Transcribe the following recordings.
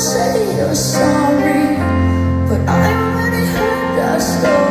say you're sorry, but I already heard that story.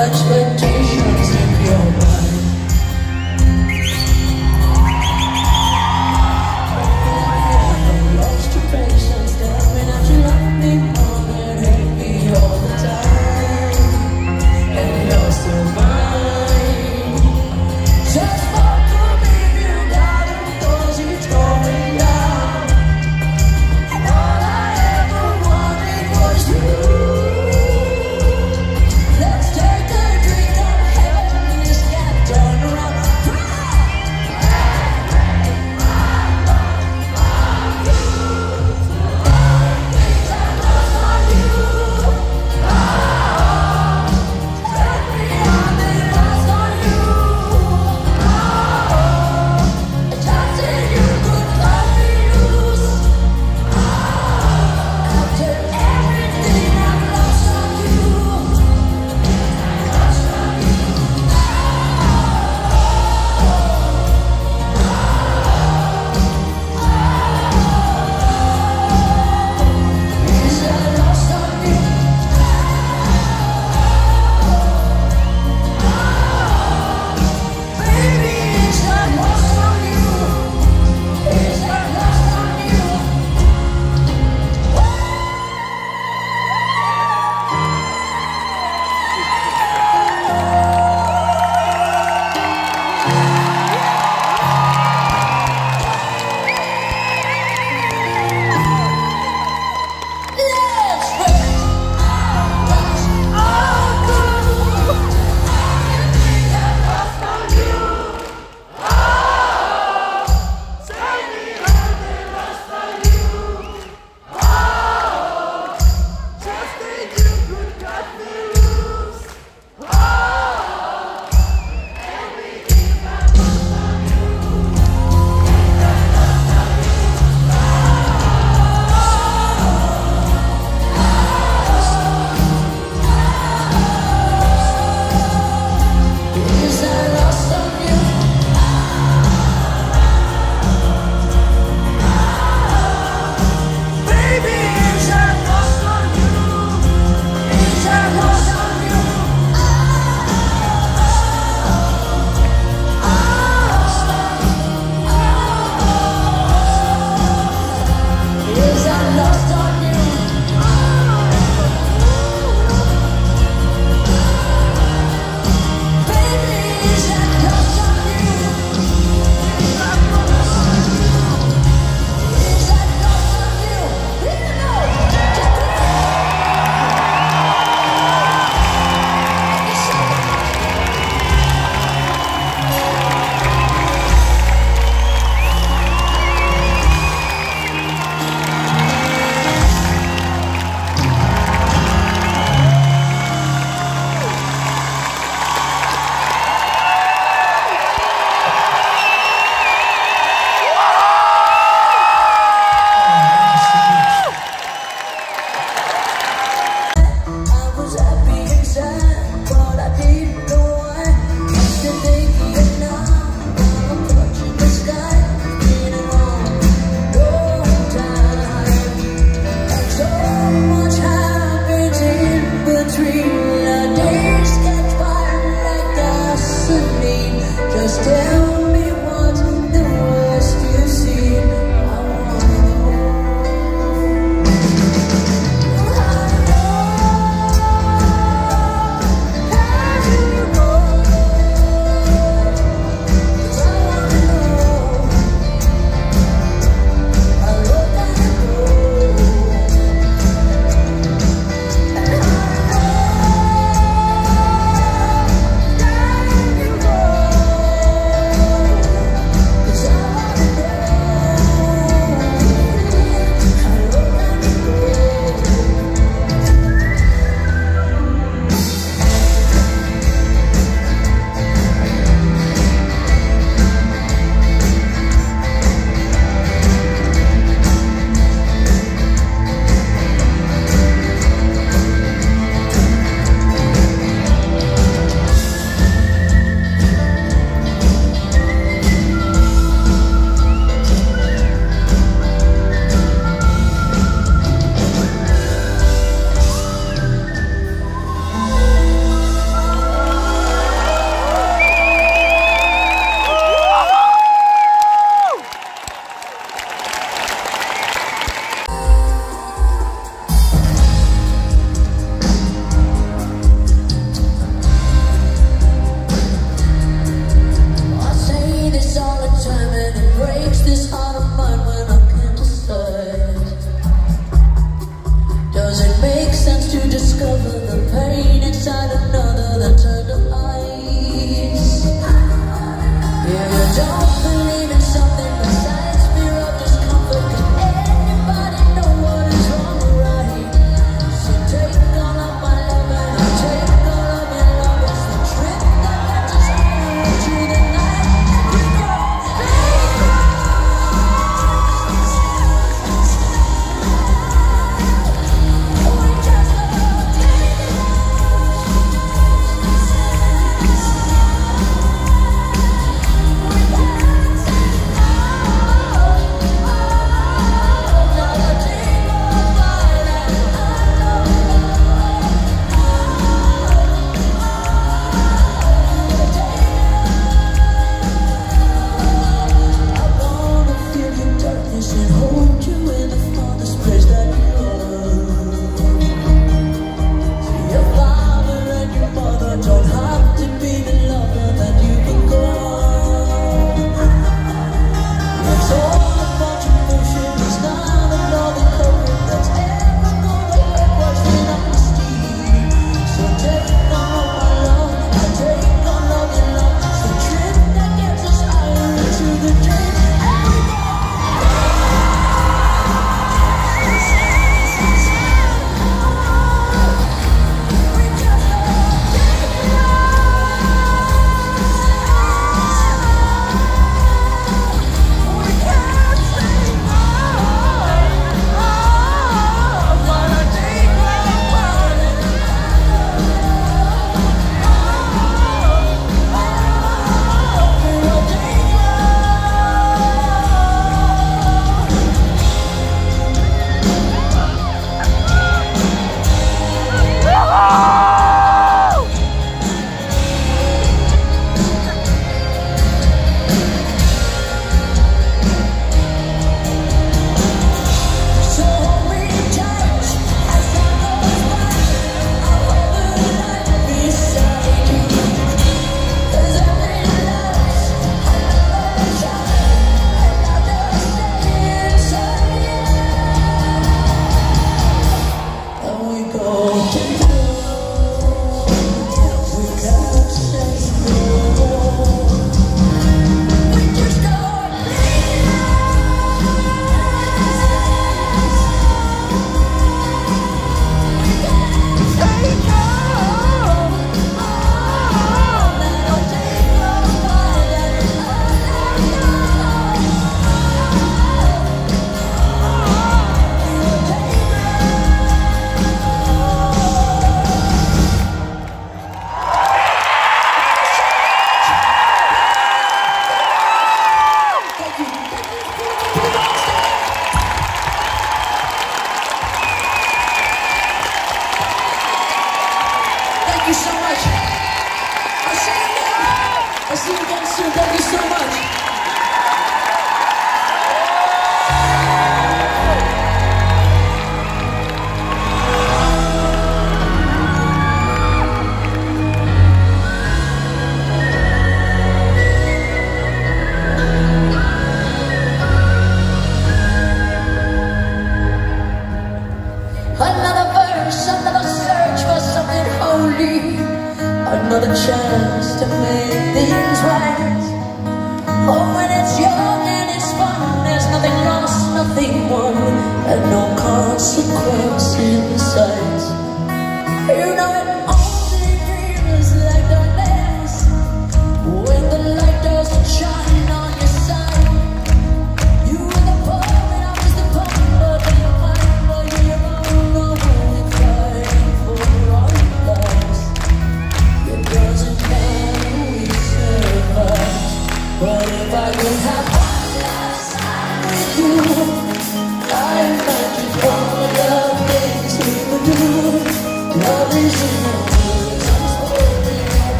touch but